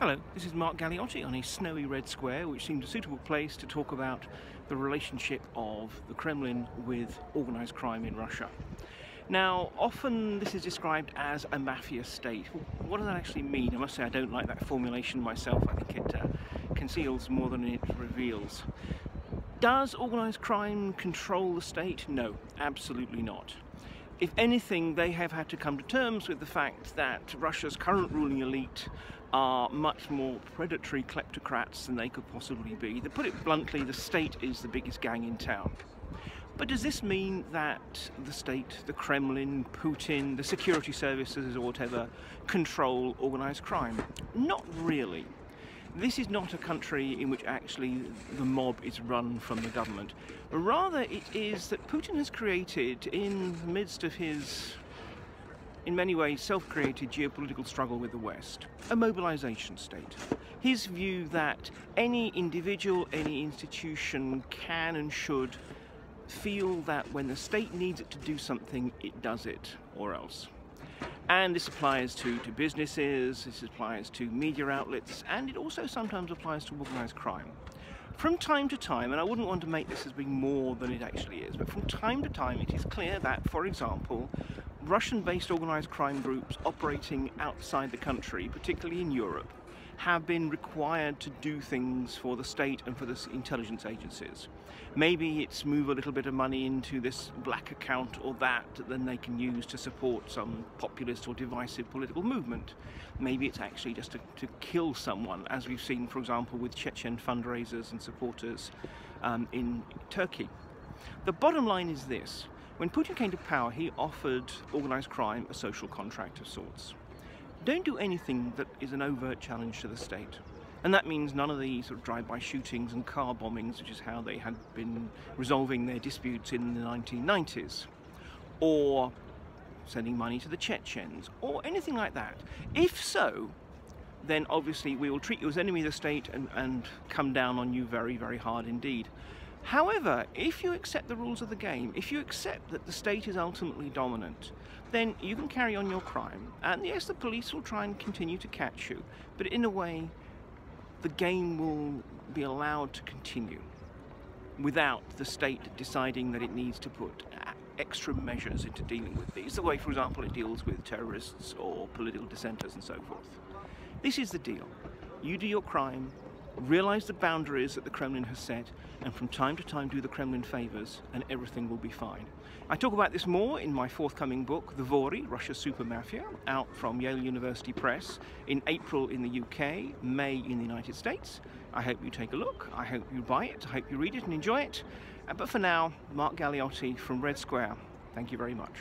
Hello, this is Mark Galeotti on a snowy red square, which seemed a suitable place to talk about the relationship of the Kremlin with organised crime in Russia. Now, often this is described as a mafia state. What does that actually mean? I must say I don't like that formulation myself. I think it uh, conceals more than it reveals. Does organised crime control the state? No, absolutely not. If anything, they have had to come to terms with the fact that Russia's current ruling elite are much more predatory kleptocrats than they could possibly be. To put it bluntly, the state is the biggest gang in town. But does this mean that the state, the Kremlin, Putin, the security services or whatever control organised crime? Not really. This is not a country in which actually the mob is run from the government. Rather, it is that Putin has created, in the midst of his, in many ways, self created geopolitical struggle with the West, a mobilization state. His view that any individual, any institution can and should feel that when the state needs it to do something, it does it, or else. And this applies to, to businesses, this applies to media outlets, and it also sometimes applies to organised crime. From time to time, and I wouldn't want to make this as being more than it actually is, but from time to time it is clear that, for example, Russian-based organised crime groups operating outside the country, particularly in Europe, have been required to do things for the state and for the intelligence agencies. Maybe it's move a little bit of money into this black account or that that then they can use to support some populist or divisive political movement. Maybe it's actually just to, to kill someone, as we've seen, for example, with Chechen fundraisers and supporters um, in Turkey. The bottom line is this. When Putin came to power, he offered organised crime a social contract of sorts don't do anything that is an overt challenge to the state. And that means none of the sort of drive-by shootings and car bombings, which is how they had been resolving their disputes in the 1990s. Or sending money to the Chechens, or anything like that. If so, then obviously we will treat you as enemy of the state and, and come down on you very, very hard indeed. However, if you accept the rules of the game, if you accept that the state is ultimately dominant, then you can carry on your crime. And yes, the police will try and continue to catch you, but in a way, the game will be allowed to continue without the state deciding that it needs to put uh, extra measures into dealing with these, the way, for example, it deals with terrorists or political dissenters and so forth. This is the deal. You do your crime, realize the boundaries that the Kremlin has set, and from time to time do the Kremlin favors, and everything will be fine. I talk about this more in my forthcoming book, The Vory, Russia's Super Mafia, out from Yale University Press in April in the UK, May in the United States. I hope you take a look, I hope you buy it, I hope you read it and enjoy it. Uh, but for now, Mark Galeotti from Red Square, thank you very much.